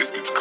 it's, it's